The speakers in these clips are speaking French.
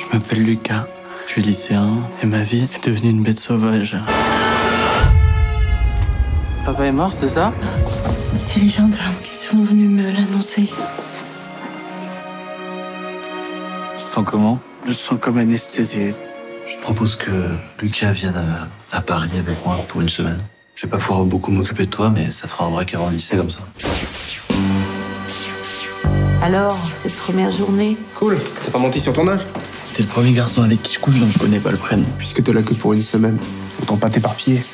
Je m'appelle Lucas, je suis lycéen et ma vie est devenue une bête sauvage. Papa est mort, c'est ça? C'est les gendarmes qui sont venus me l'annoncer. Tu te sens comment? Je sens comme anesthésié. Je propose que Lucas vienne à, à Paris avec moi pour une semaine. Je vais pas pouvoir beaucoup m'occuper de toi, mais ça te fera un break avant le lycée comme ça. Alors, cette première journée? Cool. T'as pas menti sur ton âge T'es le premier garçon avec qui je couche dont je connais pas le prénom. Puisque t'es là que pour une semaine, autant pas t'éparpiller.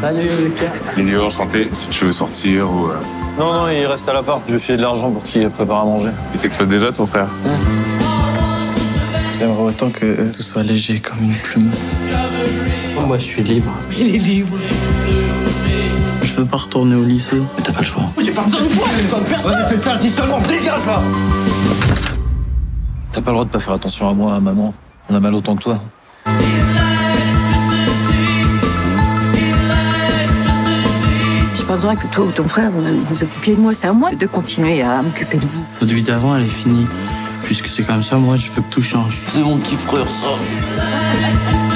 Salut Lucas. Mignon, enchanté. Si tu veux sortir ou. Euh... Non, non, il reste à l'appart. Je vais filer de l'argent pour qu'il prépare à manger. Il t'exploite déjà, ton frère J'aimerais autant que tout soit léger comme une plume. Moi, je suis libre. Il est libre. Je veux pas retourner au lycée. Mais t'as pas le choix. J'ai pas besoin de toi, j'ai besoin de personne. c'est ça, si seulement, dégage là T'as pas le droit de pas faire attention à moi, à maman. On a mal autant que toi. J'ai pas besoin que toi ou ton frère vous vous occupiez de moi. C'est à moi de continuer à m'occuper de vous. Notre vie d'avant, elle est finie. Puisque c'est comme ça, moi, je veux que tout change. C'est mon petit frère, ça.